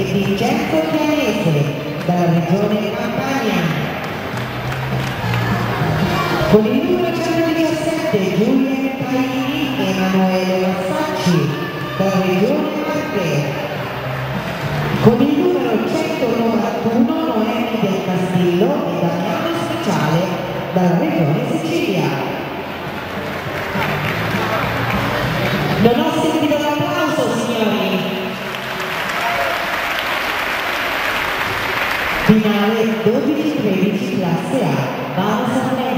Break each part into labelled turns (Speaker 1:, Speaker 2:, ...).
Speaker 1: e Vincenzo Chianese dalla regione Campania. Con il numero 117 Giulia Caini e Emanuele Massacci dalla regione Marche. Con il numero 191 Noemi del Castillo e Damiano Speciale dalla regione Sicilia. Finale 12-13 classe A, Vano Salento.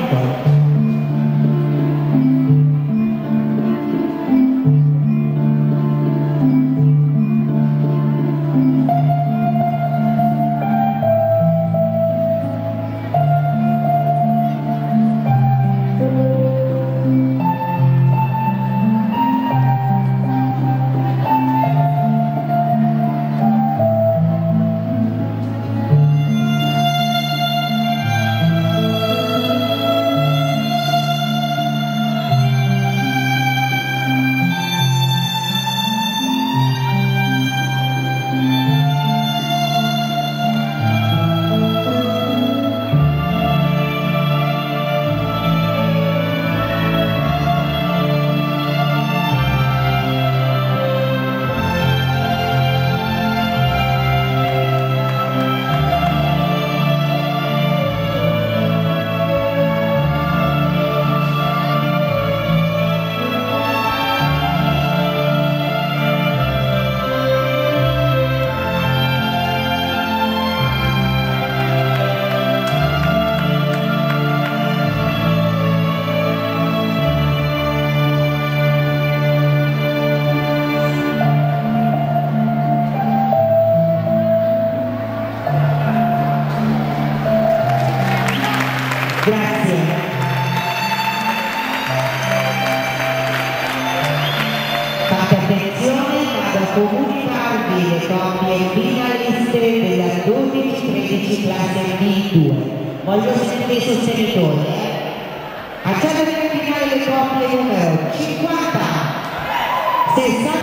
Speaker 1: Fate attenzione, vado a comunicarvi le coppie finaliste della 12-13 classe B2. Voglio sentire i sostenitori. Eh? Accendo nel finale le coppie numero 50, 60.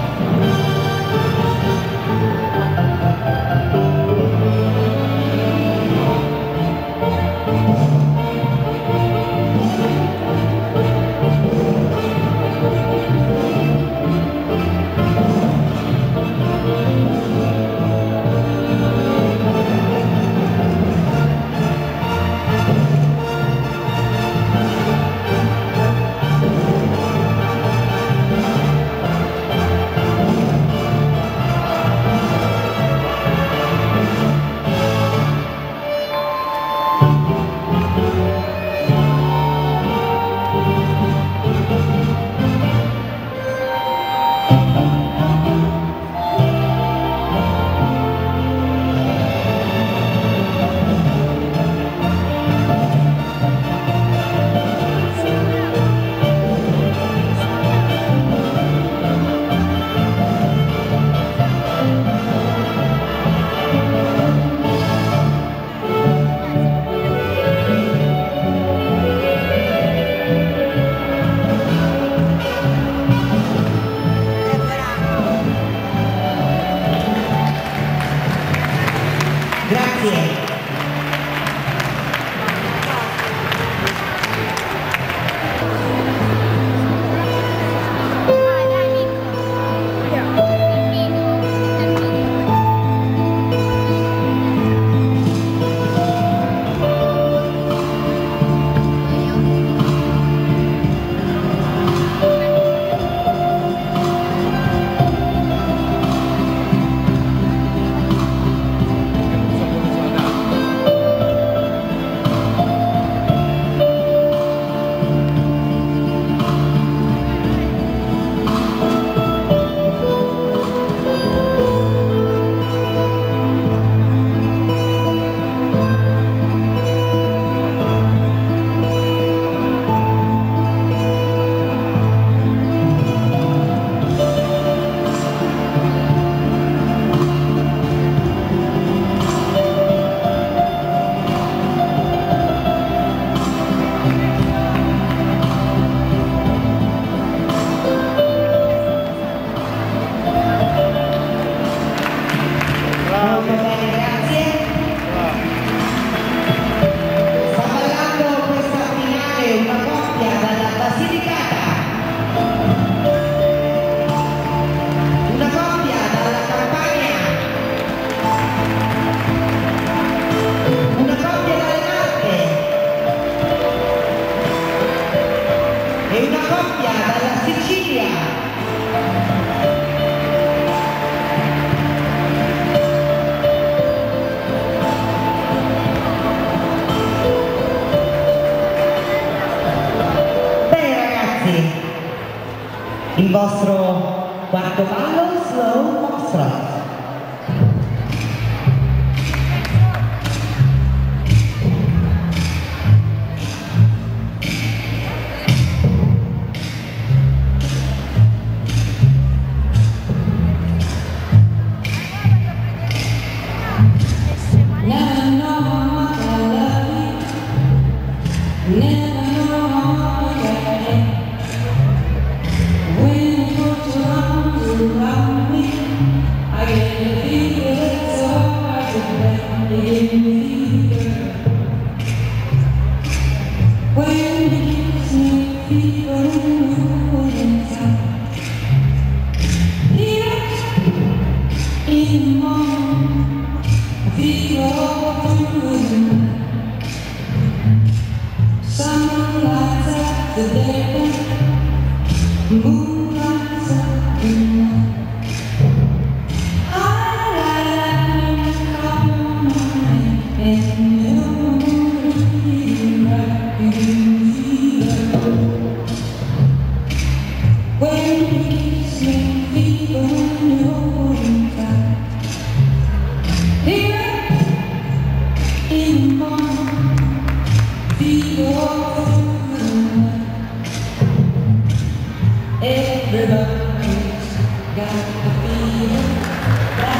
Speaker 1: il vostro guardaballo slow
Speaker 2: mostrato.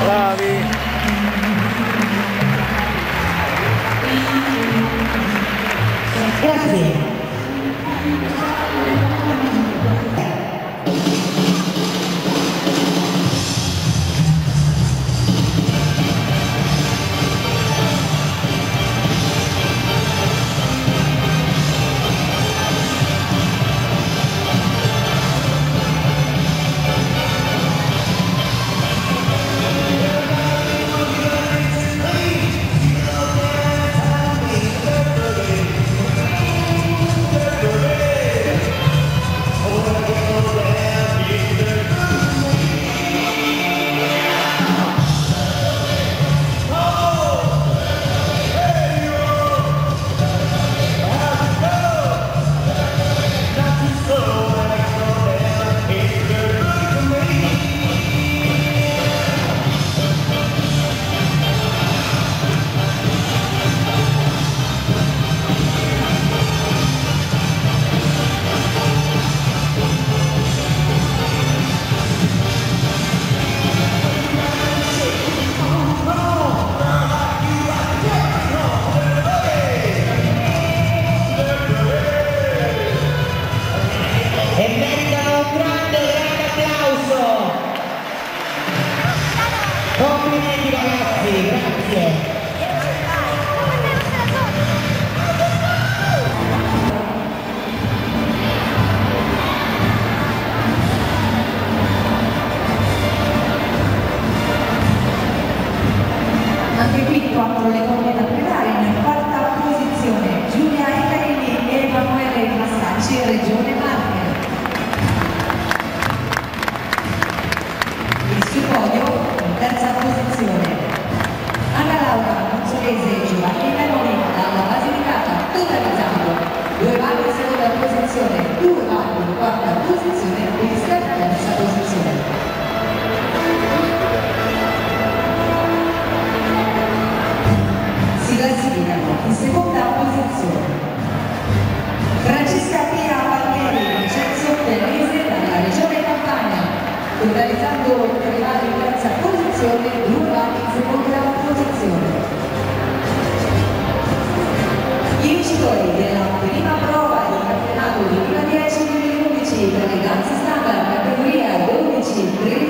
Speaker 3: Bravi!
Speaker 4: Ginástica da categoria Domingo
Speaker 3: 3.